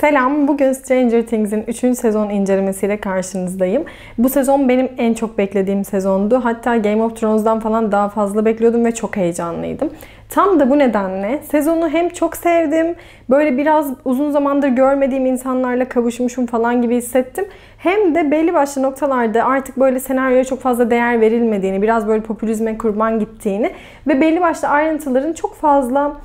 Selam, bugün Stranger Things'in 3. sezon incelemesiyle karşınızdayım. Bu sezon benim en çok beklediğim sezondu. Hatta Game of Thrones'dan falan daha fazla bekliyordum ve çok heyecanlıydım. Tam da bu nedenle sezonu hem çok sevdim, böyle biraz uzun zamandır görmediğim insanlarla kavuşmuşum falan gibi hissettim. Hem de belli başlı noktalarda artık böyle senaryoya çok fazla değer verilmediğini, biraz böyle popülizme kurban gittiğini ve belli başlı ayrıntıların çok fazla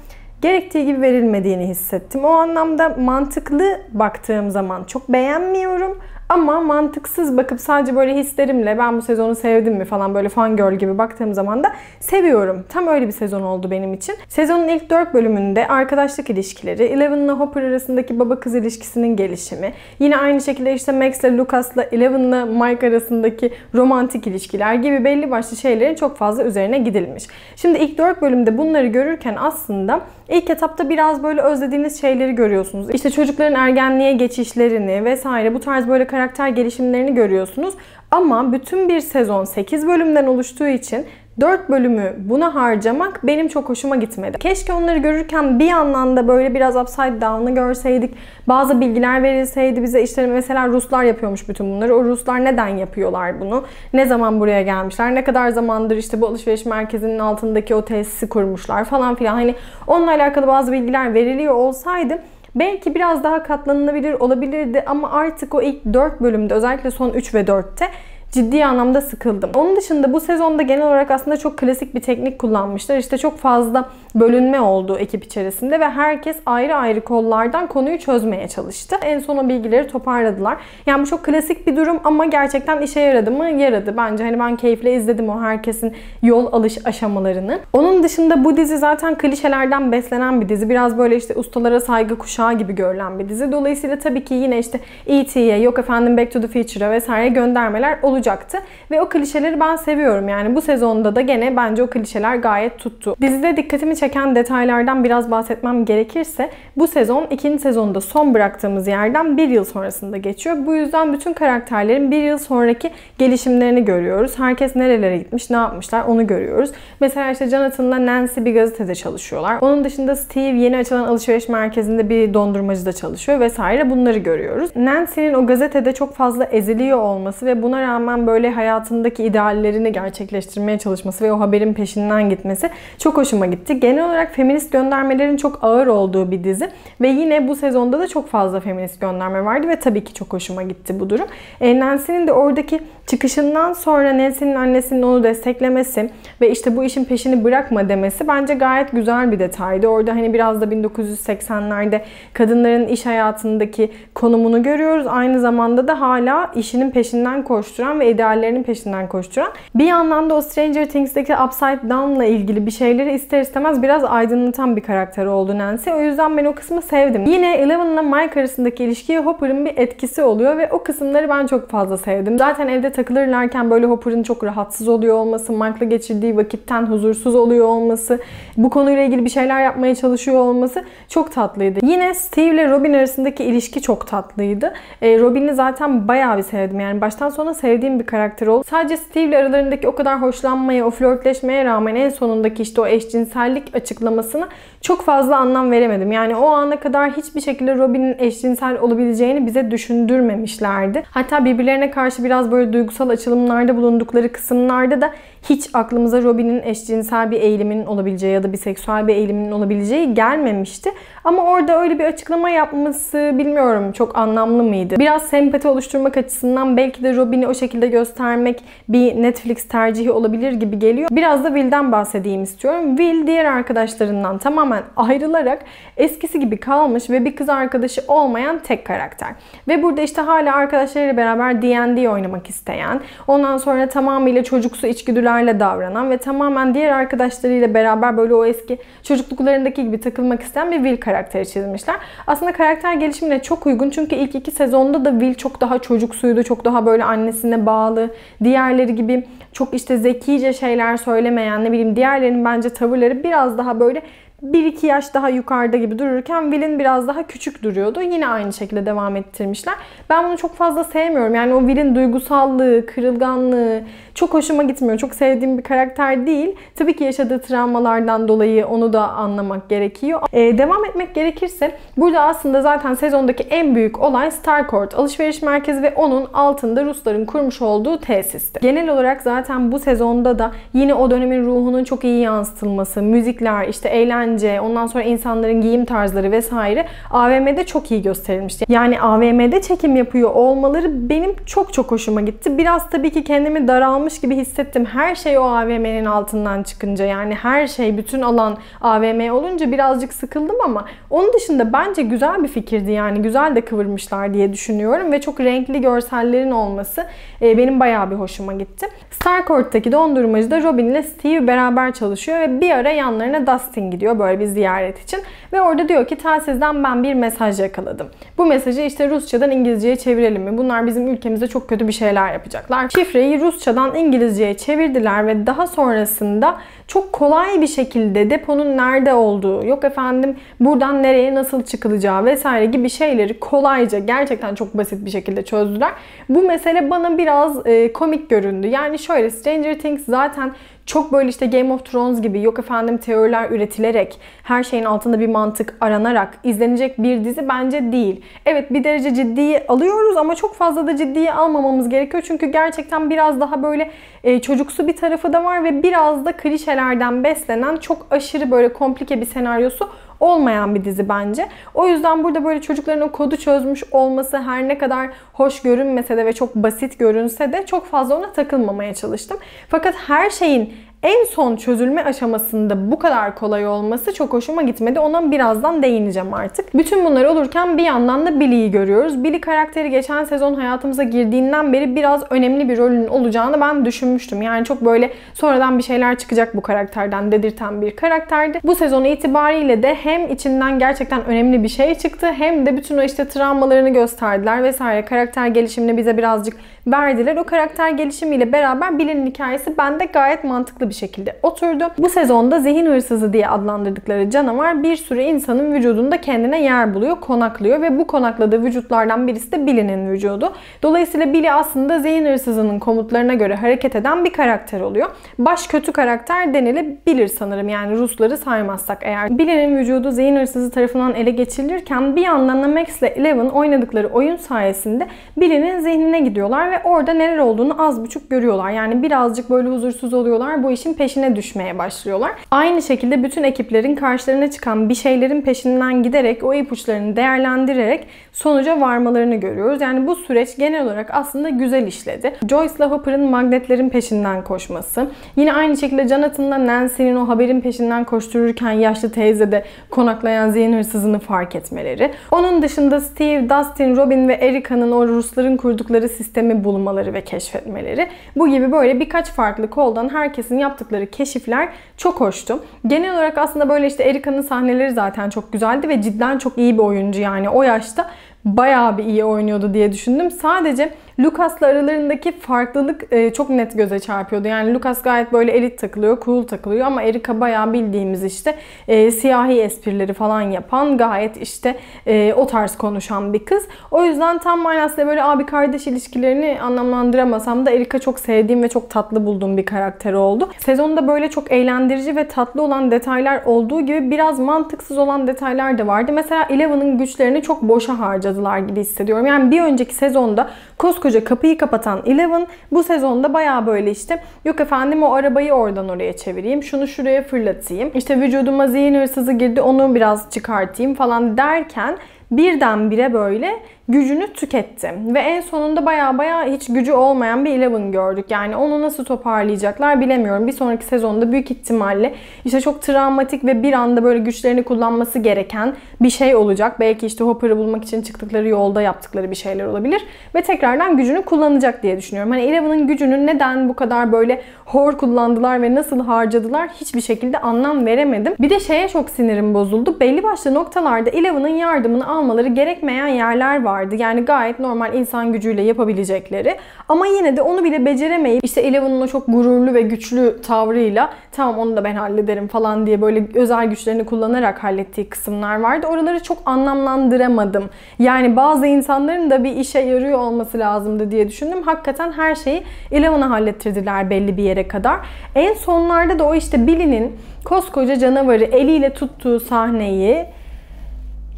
gerektiği gibi verilmediğini hissettim. O anlamda mantıklı baktığım zaman çok beğenmiyorum. Ama mantıksız bakıp sadece böyle hislerimle ben bu sezonu sevdim mi falan böyle fangirl gibi baktığım zaman da seviyorum. Tam öyle bir sezon oldu benim için. Sezonun ilk 4 bölümünde arkadaşlık ilişkileri, Eleven ile Hopper arasındaki baba kız ilişkisinin gelişimi, yine aynı şekilde işte Max ile Lucas ile Eleven ile Mike arasındaki romantik ilişkiler gibi belli başlı şeylerin çok fazla üzerine gidilmiş. Şimdi ilk 4 bölümde bunları görürken aslında ilk etapta biraz böyle özlediğiniz şeyleri görüyorsunuz. İşte çocukların ergenliğe geçişlerini vesaire bu tarz böyle karakter gelişimlerini görüyorsunuz. Ama bütün bir sezon 8 bölümden oluştuğu için 4 bölümü buna harcamak benim çok hoşuma gitmedi. Keşke onları görürken bir yandan da böyle biraz upside down'ı görseydik. Bazı bilgiler verilseydi bize işte mesela Ruslar yapıyormuş bütün bunları. O Ruslar neden yapıyorlar bunu? Ne zaman buraya gelmişler? Ne kadar zamandır işte bu alışveriş merkezinin altındaki o tesisi kurmuşlar falan filan. Hani onunla alakalı bazı bilgiler veriliyor olsaydı belki biraz daha katlanılabilir olabilirdi ama artık o ilk 4 bölümde özellikle son 3 ve 4'te ciddi anlamda sıkıldım. Onun dışında bu sezonda genel olarak aslında çok klasik bir teknik kullanmışlar. İşte çok fazla bölünme oldu ekip içerisinde ve herkes ayrı ayrı kollardan konuyu çözmeye çalıştı. En son o bilgileri toparladılar. Yani bu çok klasik bir durum ama gerçekten işe yaradı mı? Yaradı. Bence hani ben keyifle izledim o herkesin yol alış aşamalarını. Onun dışında bu dizi zaten klişelerden beslenen bir dizi. Biraz böyle işte ustalara saygı kuşağı gibi görülen bir dizi. Dolayısıyla tabii ki yine işte E.T.'ye yok efendim Back to the Future'a vesaire göndermeler olacaktı. Ve o klişeleri ben seviyorum. Yani bu sezonda da gene bence o klişeler gayet tuttu. Dizide dikkatimi çeken detaylardan biraz bahsetmem gerekirse bu sezon ikinci sezonda son bıraktığımız yerden bir yıl sonrasında geçiyor. Bu yüzden bütün karakterlerin bir yıl sonraki gelişimlerini görüyoruz. Herkes nerelere gitmiş, ne yapmışlar onu görüyoruz. Mesela işte Jonathan'la Nancy bir gazetede çalışıyorlar. Onun dışında Steve yeni açılan alışveriş merkezinde bir dondurmacıda çalışıyor vesaire bunları görüyoruz. Nancy'nin o gazetede çok fazla eziliyor olması ve buna rağmen böyle hayatındaki ideallerini gerçekleştirmeye çalışması ve o haberin peşinden gitmesi çok hoşuma gitti. Genel olarak feminist göndermelerin çok ağır olduğu bir dizi ve yine bu sezonda da çok fazla feminist gönderme vardı ve tabii ki çok hoşuma gitti bu durum. E, Nancy'nin de oradaki çıkışından sonra Nancy'nin annesinin onu desteklemesi ve işte bu işin peşini bırakma demesi bence gayet güzel bir detaydı. Orada hani biraz da 1980'lerde kadınların iş hayatındaki konumunu görüyoruz. Aynı zamanda da hala işinin peşinden koşturan ve ideallerinin peşinden koşturan. Bir yandan da o Stranger Things'teki Upside Down'la ilgili bir şeyleri ister istemez biraz aydınlatan bir karakter oldu Nancy. O yüzden ben o kısmı sevdim. Yine Eleven ile Mike arasındaki ilişkiye Hopper'ın bir etkisi oluyor ve o kısımları ben çok fazla sevdim. Zaten evde takılırlarken böyle Hopper'ın çok rahatsız oluyor olması, Mike'la geçirdiği vakitten huzursuz oluyor olması, bu konuyla ilgili bir şeyler yapmaya çalışıyor olması çok tatlıydı. Yine Steve ile Robin arasındaki ilişki çok tatlıydı. E, Robin'i zaten bayağı bir sevdim. Yani baştan sona sevdiğim bir karakter oldu. Sadece Steve ile aralarındaki o kadar hoşlanmaya, o flörtleşmeye rağmen en sonundaki işte o eşcinsellik açıklamasına çok fazla anlam veremedim. Yani o ana kadar hiçbir şekilde Robin'in eşcinsel olabileceğini bize düşündürmemişlerdi. Hatta birbirlerine karşı biraz böyle duygusal açılımlarda bulundukları kısımlarda da hiç aklımıza Robin'in eşcinsel bir eğiliminin olabileceği ya da biseksüel bir eğiliminin olabileceği gelmemişti. Ama orada öyle bir açıklama yapması bilmiyorum çok anlamlı mıydı? Biraz sempati oluşturmak açısından belki de Robin'i o şekilde göstermek bir Netflix tercihi olabilir gibi geliyor. Biraz da Will'den bahsedeyim istiyorum. Will diğer arkadaşlarından tamamen ayrılarak eskisi gibi kalmış ve bir kız arkadaşı olmayan tek karakter. Ve burada işte hala arkadaşlarıyla beraber D&D oynamak isteyen, ondan sonra tamamıyla çocuksu içgüdülerle davranan ve tamamen diğer arkadaşlarıyla beraber böyle o eski çocukluklarındaki gibi takılmak isteyen bir Will karakteri çizmişler. Aslında karakter gelişimine çok uygun çünkü ilk iki sezonda da Will çok daha çocuksuydu, çok daha böyle annesine bağlı. Diğerleri gibi çok işte zekice şeyler söylemeyen ne bileyim diğerlerinin bence tavırları biraz daha böyle 1-2 yaş daha yukarıda gibi dururken Will'in biraz daha küçük duruyordu. Yine aynı şekilde devam ettirmişler. Ben bunu çok fazla sevmiyorum. Yani o Will'in duygusallığı, kırılganlığı çok hoşuma gitmiyor. Çok sevdiğim bir karakter değil. Tabii ki yaşadığı travmalardan dolayı onu da anlamak gerekiyor. Ee, devam etmek gerekirse burada aslında zaten sezondaki en büyük olay Starcourt alışveriş merkezi ve onun altında Rusların kurmuş olduğu tesisti. Genel olarak zaten bu sezonda da yine o dönemin ruhunun çok iyi yansıtılması, müzikler, işte eğlence, ondan sonra insanların giyim tarzları vesaire AVM'de çok iyi gösterilmişti. Yani AVM'de çekim yapıyor olmaları benim çok çok hoşuma gitti. Biraz tabii ki kendimi daralmış gibi hissettim. Her şey o AVM'nin altından çıkınca yani her şey bütün alan AVM olunca birazcık sıkıldım ama onun dışında bence güzel bir fikirdi yani güzel de kıvırmışlar diye düşünüyorum ve çok renkli görsellerin olması e, benim bayağı bir hoşuma gitti. Starcourt'taki dondurmacıda Robin ile Steve beraber çalışıyor ve bir ara yanlarına Dustin gidiyor böyle bir ziyaret için ve orada diyor ki telsizden ben bir mesaj yakaladım. Bu mesajı işte Rusçadan İngilizceye çevirelim mi? Bunlar bizim ülkemizde çok kötü bir şeyler yapacaklar. Şifreyi Rusçadan İngilizceye çevirdiler ve daha sonrasında çok kolay bir şekilde deponun nerede olduğu, yok efendim buradan nereye nasıl çıkılacağı vesaire gibi şeyleri kolayca gerçekten çok basit bir şekilde çözdüler. Bu mesele bana biraz e, komik göründü. Yani şöyle Stranger Things zaten çok böyle işte Game of Thrones gibi yok efendim teoriler üretilerek her şeyin altında bir mantık aranarak izlenecek bir dizi bence değil. Evet bir derece ciddiye alıyoruz ama çok fazla da ciddiye almamamız gerekiyor. Çünkü gerçekten biraz daha böyle e, çocuksu bir tarafı da var ve biraz da klişelerden beslenen çok aşırı böyle komplike bir senaryosu olmayan bir dizi bence. O yüzden burada böyle çocukların o kodu çözmüş olması her ne kadar hoş görünmese de ve çok basit görünse de çok fazla ona takılmamaya çalıştım. Fakat her şeyin en son çözülme aşamasında bu kadar kolay olması çok hoşuma gitmedi. Ona birazdan değineceğim artık. Bütün bunlar olurken bir yandan da Billy'yi görüyoruz. Billy karakteri geçen sezon hayatımıza girdiğinden beri biraz önemli bir rolün olacağını ben düşünmüştüm. Yani çok böyle sonradan bir şeyler çıkacak bu karakterden dedirten bir karakterdi. Bu sezon itibariyle de hem içinden gerçekten önemli bir şey çıktı hem de bütün o işte travmalarını gösterdiler vesaire. Karakter gelişimini bize birazcık verdiler. O karakter gelişimiyle beraber Billy'nin hikayesi bende gayet mantıklı bir şekilde oturdu. Bu sezonda zihin hırsızı diye adlandırdıkları canavar bir sürü insanın vücudunda kendine yer buluyor, konaklıyor ve bu konakladığı vücutlardan birisi de Billy'nin vücudu. Dolayısıyla Billy aslında zihin hırsızının komutlarına göre hareket eden bir karakter oluyor. Baş kötü karakter denilebilir sanırım yani Rusları saymazsak eğer. Billy'nin vücudu zihin hırsızı tarafından ele geçirilirken bir yandan da Max ile Eleven oynadıkları oyun sayesinde Billy'nin zihnine gidiyorlar ve orada neler olduğunu az buçuk görüyorlar. Yani birazcık böyle huzursuz oluyorlar. Bu işin peşine düşmeye başlıyorlar. Aynı şekilde bütün ekiplerin karşılarına çıkan bir şeylerin peşinden giderek o ipuçlarını değerlendirerek sonuca varmalarını görüyoruz. Yani bu süreç genel olarak aslında güzel işledi. Joyce ile Hopper'ın magnetlerin peşinden koşması. Yine aynı şekilde Jonathan'la Nancy'nin o haberin peşinden koştururken yaşlı teyze de konaklayan zihin hırsızını fark etmeleri. Onun dışında Steve, Dustin, Robin ve Erica'nın o Rusların kurdukları sistemi bulmaları ve keşfetmeleri. Bu gibi böyle birkaç farklı koldan herkesin yaptıkları keşifler çok hoştu. Genel olarak aslında böyle işte Erica'nın sahneleri zaten çok güzeldi ve cidden çok iyi bir oyuncu yani o yaşta bayağı bir iyi oynuyordu diye düşündüm. Sadece Lucas'la aralarındaki farklılık e, çok net göze çarpıyordu. Yani Lucas gayet böyle elit takılıyor, cool takılıyor ama Erika bayağı bildiğimiz işte e, siyahi esprileri falan yapan, gayet işte e, o tarz konuşan bir kız. O yüzden tam manasıyla böyle abi kardeş ilişkilerini anlamlandıramasam da Erika çok sevdiğim ve çok tatlı bulduğum bir karakter oldu. Sezonda böyle çok eğlendirici ve tatlı olan detaylar olduğu gibi biraz mantıksız olan detaylar da vardı. Mesela Eleven'ın güçlerini çok boşa harcadılar gibi hissediyorum. Yani bir önceki sezonda koskoca kapıyı kapatan Eleven bu sezonda baya böyle işte yok efendim o arabayı oradan oraya çevireyim, şunu şuraya fırlatayım, işte vücuduma zihin hırsızı girdi onu biraz çıkartayım falan derken birdenbire böyle gücünü tüketti. Ve en sonunda baya baya hiç gücü olmayan bir Eleven gördük. Yani onu nasıl toparlayacaklar bilemiyorum. Bir sonraki sezonda büyük ihtimalle işte çok travmatik ve bir anda böyle güçlerini kullanması gereken bir şey olacak. Belki işte Hopper'ı bulmak için çıktıkları yolda yaptıkları bir şeyler olabilir. Ve tekrardan gücünü kullanacak diye düşünüyorum. Hani Eleven'ın gücünü neden bu kadar böyle hor kullandılar ve nasıl harcadılar hiçbir şekilde anlam veremedim. Bir de şeye çok sinirim bozuldu. Belli başlı noktalarda Eleven'ın yardımını al almaları gerekmeyen yerler vardı. Yani gayet normal insan gücüyle yapabilecekleri. Ama yine de onu bile beceremeyip işte Eleven'ın o çok gururlu ve güçlü tavrıyla tamam onu da ben hallederim falan diye böyle özel güçlerini kullanarak hallettiği kısımlar vardı. Oraları çok anlamlandıramadım. Yani bazı insanların da bir işe yarıyor olması lazımdı diye düşündüm. Hakikaten her şeyi Eleven'a hallettirdiler belli bir yere kadar. En sonlarda da o işte Billy'nin koskoca canavarı eliyle tuttuğu sahneyi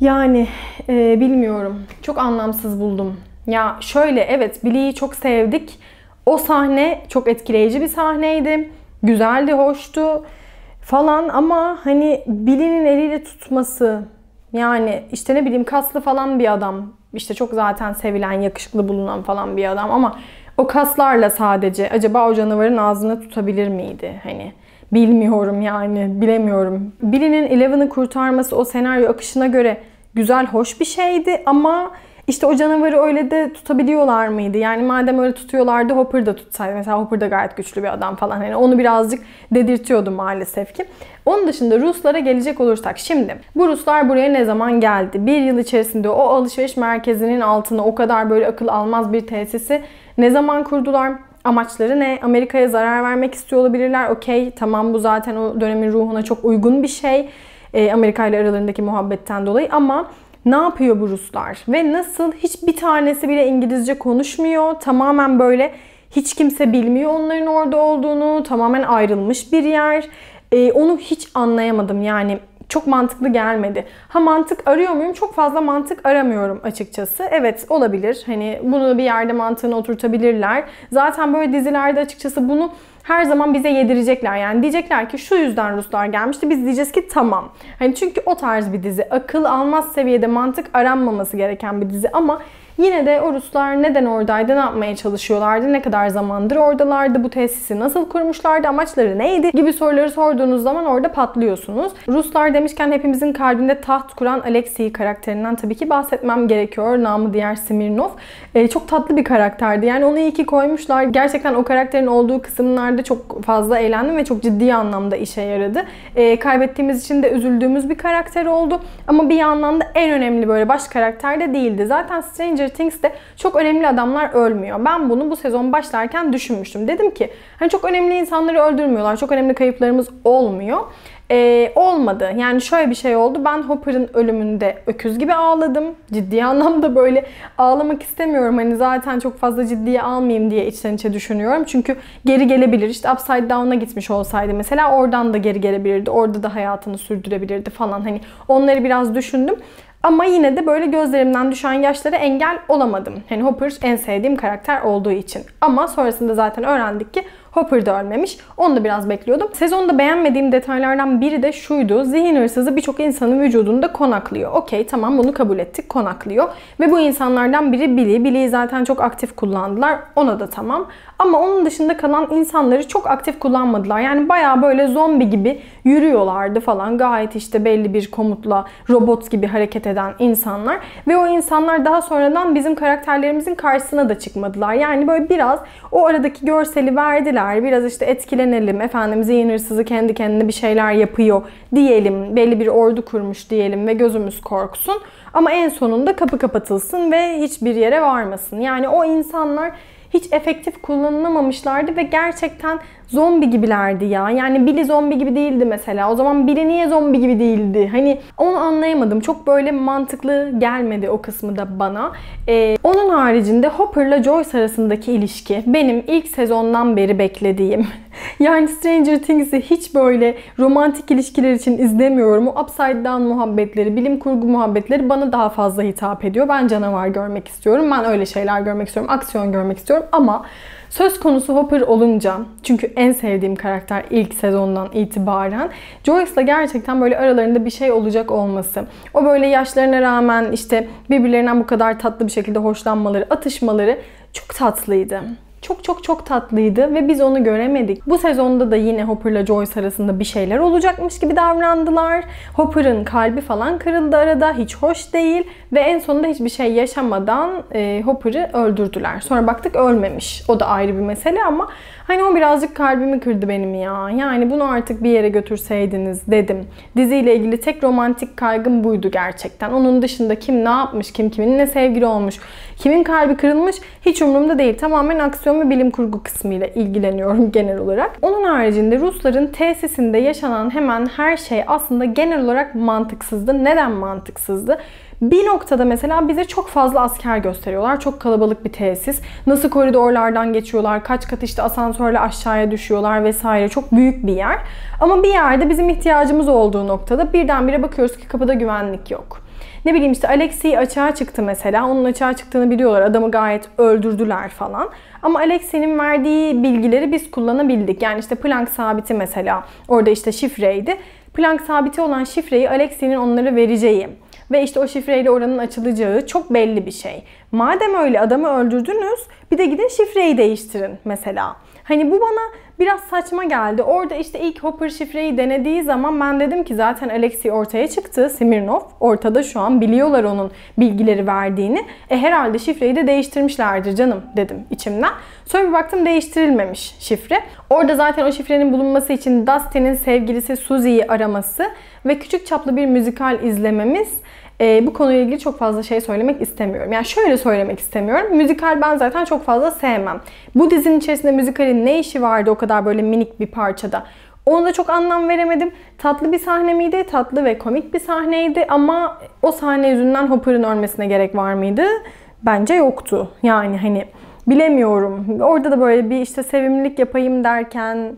yani e, bilmiyorum. Çok anlamsız buldum. Ya şöyle evet Billy'yi çok sevdik. O sahne çok etkileyici bir sahneydi. Güzeldi, hoştu falan ama hani Billy'nin eliyle tutması yani işte ne bileyim kaslı falan bir adam. İşte çok zaten sevilen, yakışıklı bulunan falan bir adam ama o kaslarla sadece acaba o canavarın ağzını tutabilir miydi? Hani bilmiyorum yani bilemiyorum. Billy'nin Eleven'ı kurtarması o senaryo akışına göre güzel, hoş bir şeydi ama işte o canavarı öyle de tutabiliyorlar mıydı? Yani madem öyle tutuyorlardı Hopper da tutsaydı. Mesela Hopper da gayet güçlü bir adam falan. Yani onu birazcık dedirtiyordu maalesef ki. Onun dışında Ruslara gelecek olursak şimdi bu Ruslar buraya ne zaman geldi? Bir yıl içerisinde o alışveriş merkezinin altına o kadar böyle akıl almaz bir tesisi ne zaman kurdular? Amaçları ne? Amerika'ya zarar vermek istiyor olabilirler. Okey tamam bu zaten o dönemin ruhuna çok uygun bir şey. E, Amerika ile aralarındaki muhabbetten dolayı ama ne yapıyor bu Ruslar? Ve nasıl hiçbir tanesi bile İngilizce konuşmuyor. Tamamen böyle hiç kimse bilmiyor onların orada olduğunu. Tamamen ayrılmış bir yer. Ee, onu hiç anlayamadım yani çok mantıklı gelmedi. Ha mantık arıyor muyum? Çok fazla mantık aramıyorum açıkçası. Evet olabilir. Hani bunu bir yerde mantığını oturtabilirler. Zaten böyle dizilerde açıkçası bunu her zaman bize yedirecekler. Yani diyecekler ki şu yüzden Ruslar gelmişti. Biz diyeceğiz ki tamam. Hani çünkü o tarz bir dizi. Akıl almaz seviyede mantık aranmaması gereken bir dizi ama Yine de o Ruslar neden oradaydı, ne yapmaya çalışıyorlardı, ne kadar zamandır oradalardı, bu tesisi nasıl kurmuşlardı, amaçları neydi gibi soruları sorduğunuz zaman orada patlıyorsunuz. Ruslar demişken hepimizin kalbinde taht kuran Alexei karakterinden tabii ki bahsetmem gerekiyor. Namı diğer Smirnov. Ee, çok tatlı bir karakterdi. Yani onu iyi ki koymuşlar. Gerçekten o karakterin olduğu kısımlarda çok fazla eğlendim ve çok ciddi anlamda işe yaradı. Ee, kaybettiğimiz için de üzüldüğümüz bir karakter oldu. Ama bir yandan da en önemli böyle baş karakter de değildi. Zaten Stranger Stranger Things'te çok önemli adamlar ölmüyor. Ben bunu bu sezon başlarken düşünmüştüm. Dedim ki hani çok önemli insanları öldürmüyorlar. Çok önemli kayıplarımız olmuyor. Ee, olmadı. Yani şöyle bir şey oldu. Ben Hopper'ın ölümünde öküz gibi ağladım. Ciddi anlamda böyle ağlamak istemiyorum. Hani zaten çok fazla ciddiye almayayım diye içten içe düşünüyorum. Çünkü geri gelebilir. İşte Upside Down'a gitmiş olsaydı mesela oradan da geri gelebilirdi. Orada da hayatını sürdürebilirdi falan. Hani onları biraz düşündüm. Ama yine de böyle gözlerimden düşen yaşlara engel olamadım. Hani Hopper en sevdiğim karakter olduğu için. Ama sonrasında zaten öğrendik ki Hopper da ölmemiş. Onu da biraz bekliyordum. Sezonda beğenmediğim detaylardan biri de şuydu. Zihin hırsızı birçok insanın vücudunda konaklıyor. Okey tamam bunu kabul ettik konaklıyor. Ve bu insanlardan biri Billy. Billy'yi zaten çok aktif kullandılar. Ona da tamam. Ama onun dışında kalan insanları çok aktif kullanmadılar. Yani baya böyle zombi gibi yürüyorlardı falan. Gayet işte belli bir komutla robot gibi hareket eden insanlar. Ve o insanlar daha sonradan bizim karakterlerimizin karşısına da çıkmadılar. Yani böyle biraz o aradaki görseli verdiler. Biraz işte etkilenelim. Efendim zihin hırsızı kendi kendine bir şeyler yapıyor diyelim. Belli bir ordu kurmuş diyelim ve gözümüz korksun. Ama en sonunda kapı kapatılsın ve hiçbir yere varmasın. Yani o insanlar hiç efektif kullanılamamışlardı ve gerçekten zombi gibilerdi ya. Yani Billy zombi gibi değildi mesela. O zaman Billy niye zombi gibi değildi? Hani onu anlayamadım. Çok böyle mantıklı gelmedi o kısmı da bana. Ee, onun haricinde Hopper'la Joyce arasındaki ilişki benim ilk sezondan beri beklediğim. yani Stranger Things'i hiç böyle romantik ilişkiler için izlemiyorum. O upside down muhabbetleri, bilim kurgu muhabbetleri bana daha fazla hitap ediyor. Ben canavar görmek istiyorum. Ben öyle şeyler görmek istiyorum. Aksiyon görmek istiyorum ama Söz konusu Hopper olunca çünkü en sevdiğim karakter ilk sezondan itibaren Joyce'la gerçekten böyle aralarında bir şey olacak olması. O böyle yaşlarına rağmen işte birbirlerinden bu kadar tatlı bir şekilde hoşlanmaları, atışmaları çok tatlıydı çok çok çok tatlıydı ve biz onu göremedik. Bu sezonda da yine Hopper'la Joyce arasında bir şeyler olacakmış gibi davrandılar. Hopper'ın kalbi falan kırıldı arada. Hiç hoş değil ve en sonunda hiçbir şey yaşamadan e, Hopper'ı öldürdüler. Sonra baktık ölmemiş. O da ayrı bir mesele ama Hani o birazcık kalbimi kırdı benim ya. Yani bunu artık bir yere götürseydiniz dedim. Diziyle ilgili tek romantik kaygım buydu gerçekten. Onun dışında kim ne yapmış, kim kiminle sevgili olmuş, kimin kalbi kırılmış hiç umurumda değil. Tamamen aksiyon ve bilim kurgu kısmıyla ilgileniyorum genel olarak. Onun haricinde Rusların tesisinde yaşanan hemen her şey aslında genel olarak mantıksızdı. Neden mantıksızdı? Bir noktada mesela bize çok fazla asker gösteriyorlar. Çok kalabalık bir tesis. Nasıl koridorlardan geçiyorlar, kaç kat işte asansörle aşağıya düşüyorlar vesaire. Çok büyük bir yer. Ama bir yerde bizim ihtiyacımız olduğu noktada birdenbire bakıyoruz ki kapıda güvenlik yok. Ne bileyim işte Alexei açığa çıktı mesela. Onun açığa çıktığını biliyorlar. Adamı gayet öldürdüler falan. Ama Alexei'nin verdiği bilgileri biz kullanabildik. Yani işte Planck sabiti mesela. Orada işte şifreydi. Planck sabiti olan şifreyi Alexei'nin onlara vereceği ve işte o şifreyle oranın açılacağı çok belli bir şey. Madem öyle adamı öldürdünüz bir de gidin şifreyi değiştirin mesela. Hani bu bana biraz saçma geldi. Orada işte ilk Hopper şifreyi denediği zaman ben dedim ki zaten Alexei ortaya çıktı. Smirnov ortada şu an biliyorlar onun bilgileri verdiğini. E herhalde şifreyi de değiştirmişlerdir canım dedim içimden. Sonra bir baktım değiştirilmemiş şifre. Orada zaten o şifrenin bulunması için Dustin'in sevgilisi Susie'yi araması ve küçük çaplı bir müzikal izlememiz e, bu konuyla ilgili çok fazla şey söylemek istemiyorum. Yani şöyle söylemek istemiyorum. Müzikal ben zaten çok fazla sevmem. Bu dizinin içerisinde müzikalin ne işi vardı o kadar böyle minik bir parçada? Onu da çok anlam veremedim. Tatlı bir sahne miydi? Tatlı ve komik bir sahneydi ama o sahne yüzünden Hopper'ın ölmesine gerek var mıydı? Bence yoktu. Yani hani bilemiyorum. Orada da böyle bir işte sevimlilik yapayım derken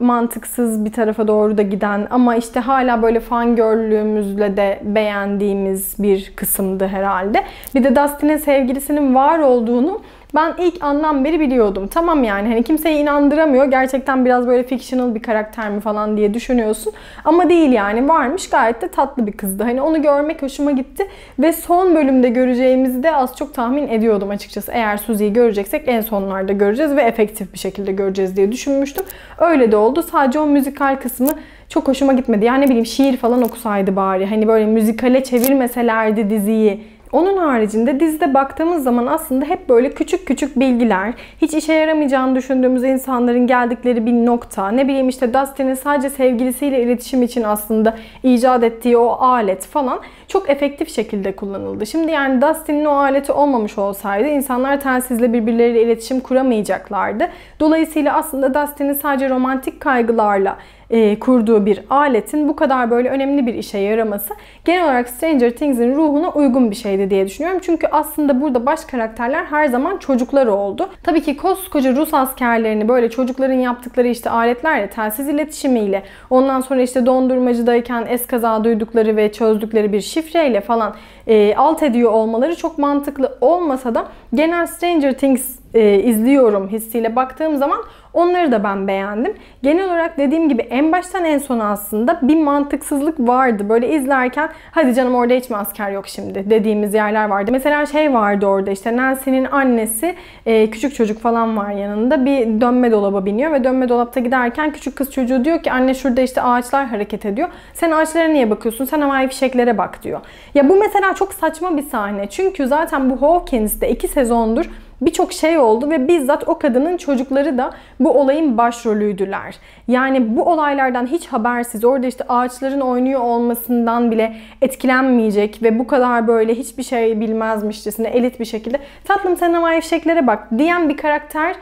mantıksız bir tarafa doğru da giden ama işte hala böyle fangirlüğümüzle de beğendiğimiz bir kısımdı herhalde. Bir de Dustin'in sevgilisinin var olduğunu ben ilk andan beri biliyordum. Tamam yani hani kimseyi inandıramıyor. Gerçekten biraz böyle fictional bir karakter mi falan diye düşünüyorsun. Ama değil yani varmış gayet de tatlı bir kızdı. Hani onu görmek hoşuma gitti. Ve son bölümde göreceğimizi de az çok tahmin ediyordum açıkçası. Eğer Susie'yi göreceksek en sonlarda göreceğiz ve efektif bir şekilde göreceğiz diye düşünmüştüm. Öyle de oldu. Sadece o müzikal kısmı çok hoşuma gitmedi. Yani ne bileyim şiir falan okusaydı bari. Hani böyle müzikale çevirmeselerdi diziyi onun haricinde dizide baktığımız zaman aslında hep böyle küçük küçük bilgiler, hiç işe yaramayacağını düşündüğümüz insanların geldikleri bir nokta, ne bileyim işte Dustin'in sadece sevgilisiyle iletişim için aslında icat ettiği o alet falan çok efektif şekilde kullanıldı. Şimdi yani Dustin'in o aleti olmamış olsaydı insanlar telsizle birbirleriyle iletişim kuramayacaklardı. Dolayısıyla aslında Dustin'in sadece romantik kaygılarla e, kurduğu bir aletin bu kadar böyle önemli bir işe yaraması genel olarak Stranger Things'in ruhuna uygun bir şeydi diye düşünüyorum. Çünkü aslında burada baş karakterler her zaman çocuklar oldu. Tabii ki koskoca Rus askerlerini böyle çocukların yaptıkları işte aletlerle, telsiz iletişimiyle, ondan sonra işte dondurmacıdayken eskaza duydukları ve çözdükleri bir şifreyle falan e, alt ediyor olmaları çok mantıklı olmasa da genel Stranger Things e, izliyorum hissiyle baktığım zaman onları da ben beğendim. Genel olarak dediğim gibi en baştan en sona aslında bir mantıksızlık vardı. Böyle izlerken hadi canım orada hiç mi asker yok şimdi dediğimiz yerler vardı. Mesela şey vardı orada işte Nancy'nin annesi e, küçük çocuk falan var yanında bir dönme dolaba biniyor ve dönme dolapta giderken küçük kız çocuğu diyor ki anne şurada işte ağaçlar hareket ediyor. Sen ağaçlara niye bakıyorsun? Sen havai fişeklere bak diyor. Ya bu mesela çok saçma bir sahne. Çünkü zaten bu Hawkins'te iki sezondur birçok şey oldu ve bizzat o kadının çocukları da bu olayın başrolüydüler. Yani bu olaylardan hiç habersiz orada işte ağaçların oynuyor olmasından bile etkilenmeyecek ve bu kadar böyle hiçbir şey bilmezmişçesine elit bir şekilde tatlım sen havai fişeklere bak diyen bir karakter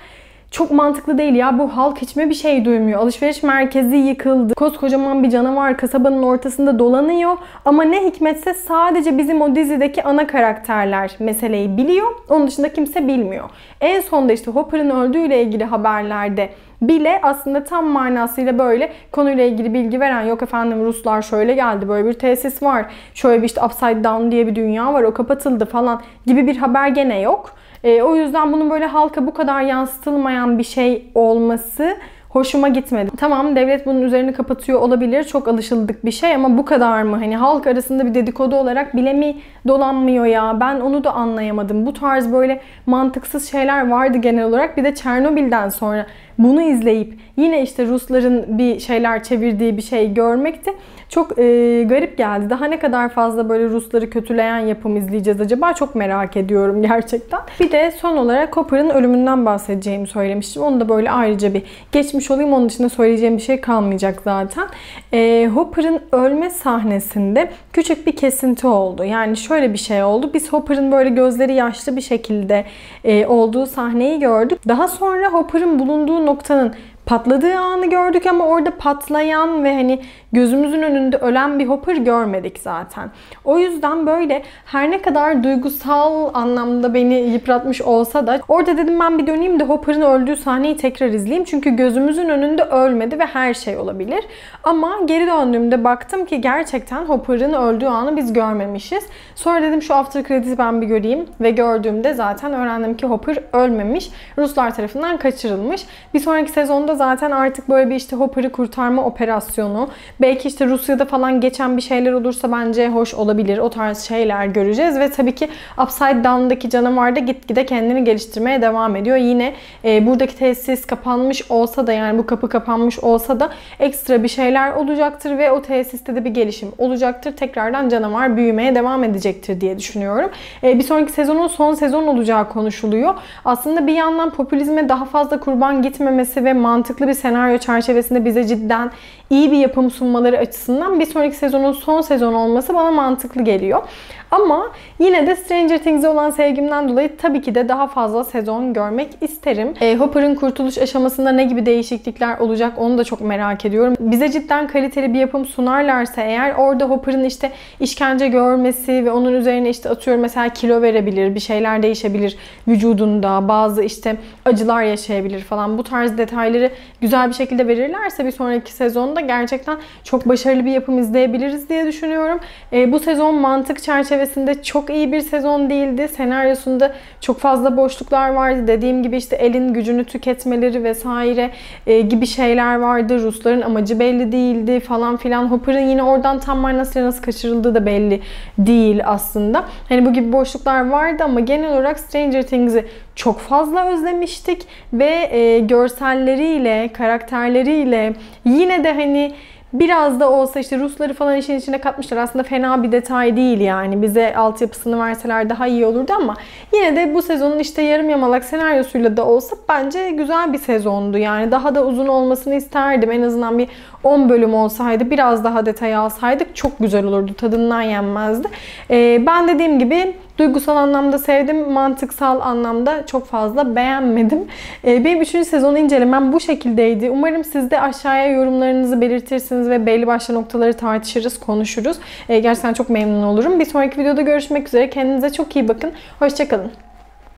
çok mantıklı değil ya bu halk hiç mi bir şey duymuyor. Alışveriş merkezi yıkıldı. Koskocaman bir canavar kasabanın ortasında dolanıyor. Ama ne hikmetse sadece bizim o dizideki ana karakterler meseleyi biliyor. Onun dışında kimse bilmiyor. En sonda işte Hopper'ın öldüğüyle ilgili haberlerde bile aslında tam manasıyla böyle konuyla ilgili bilgi veren yok efendim Ruslar şöyle geldi böyle bir tesis var. Şöyle bir işte upside down diye bir dünya var o kapatıldı falan gibi bir haber gene yok. E, o yüzden bunun böyle halka bu kadar yansıtılmayan bir şey olması hoşuma gitmedi. Tamam devlet bunun üzerini kapatıyor olabilir. Çok alışıldık bir şey ama bu kadar mı? Hani halk arasında bir dedikodu olarak bile mi dolanmıyor ya? Ben onu da anlayamadım. Bu tarz böyle mantıksız şeyler vardı genel olarak. Bir de Çernobil'den sonra bunu izleyip yine işte Rusların bir şeyler çevirdiği bir şey görmekti çok e, garip geldi. Daha ne kadar fazla böyle Rusları kötüleyen yapım izleyeceğiz acaba? Çok merak ediyorum gerçekten. Bir de son olarak Hopper'ın ölümünden bahsedeceğimi söylemiştim. Onu da böyle ayrıca bir geçmiş olayım. Onun dışında söyleyeceğim bir şey kalmayacak zaten. E, Hopper'ın ölme sahnesinde küçük bir kesinti oldu. Yani şöyle bir şey oldu. Biz Hopper'ın böyle gözleri yaşlı bir şekilde e, olduğu sahneyi gördük. Daha sonra Hopper'ın bulunduğu noktanın patladığı anı gördük ama orada patlayan ve hani gözümüzün önünde ölen bir Hopper görmedik zaten. O yüzden böyle her ne kadar duygusal anlamda beni yıpratmış olsa da orada dedim ben bir döneyim de Hopper'ın öldüğü sahneyi tekrar izleyeyim. Çünkü gözümüzün önünde ölmedi ve her şey olabilir. Ama geri döndüğümde baktım ki gerçekten Hopper'ın öldüğü anı biz görmemişiz. Sonra dedim şu after credit'i ben bir göreyim ve gördüğümde zaten öğrendim ki Hopper ölmemiş. Ruslar tarafından kaçırılmış. Bir sonraki sezonda zaten artık böyle bir işte Hopper'ı kurtarma operasyonu Belki işte Rusya'da falan geçen bir şeyler olursa bence hoş olabilir. O tarz şeyler göreceğiz ve tabii ki Upside Down'daki canavar da gitgide kendini geliştirmeye devam ediyor. Yine e, buradaki tesis kapanmış olsa da yani bu kapı kapanmış olsa da ekstra bir şeyler olacaktır ve o tesiste de bir gelişim olacaktır. Tekrardan canavar büyümeye devam edecektir diye düşünüyorum. E, bir sonraki sezonun son sezon olacağı konuşuluyor. Aslında bir yandan popülizme daha fazla kurban gitmemesi ve mantıklı bir senaryo çerçevesinde bize cidden iyi bir yapım sunmaları açısından bir sonraki sezonun son sezon olması bana mantıklı geliyor. Ama yine de Stranger Things'e olan sevgimden dolayı tabii ki de daha fazla sezon görmek isterim. E, Hopper'ın kurtuluş aşamasında ne gibi değişiklikler olacak onu da çok merak ediyorum. Bize cidden kaliteli bir yapım sunarlarsa eğer orada Hopper'ın işte işkence görmesi ve onun üzerine işte atıyorum mesela kilo verebilir, bir şeyler değişebilir vücudunda, bazı işte acılar yaşayabilir falan. Bu tarz detayları güzel bir şekilde verirlerse bir sonraki sezonda gerçekten çok başarılı bir yapım izleyebiliriz diye düşünüyorum. E, bu sezon mantık çerçevesinde çok iyi bir sezon değildi. Senaryosunda çok fazla boşluklar vardı. Dediğim gibi işte elin gücünü tüketmeleri vesaire e, gibi şeyler vardı. Rusların amacı belli değildi falan filan. Hopper'ın yine oradan tam manasıyla nasıl kaçırıldığı da belli değil aslında. Hani bu gibi boşluklar vardı ama genel olarak Stranger Things'i çok fazla özlemiştik ve e, görselleriyle, karakterleriyle yine de hani Biraz da olsa işte Rusları falan işin içine katmışlar. Aslında fena bir detay değil yani. Bize altyapısını verseler daha iyi olurdu ama yine de bu sezonun işte yarım yamalak senaryosuyla da olsa bence güzel bir sezondu. Yani daha da uzun olmasını isterdim. En azından bir 10 bölüm olsaydı biraz daha detay alsaydık çok güzel olurdu. Tadından yenmezdi. Ee, ben dediğim gibi Duygusal anlamda sevdim, mantıksal anlamda çok fazla beğenmedim. Ee, benim 3. sezon incelemem bu şekildeydi. Umarım siz de aşağıya yorumlarınızı belirtirsiniz ve belli başlı noktaları tartışırız, konuşuruz. Ee, gerçekten çok memnun olurum. Bir sonraki videoda görüşmek üzere. Kendinize çok iyi bakın. Hoşçakalın.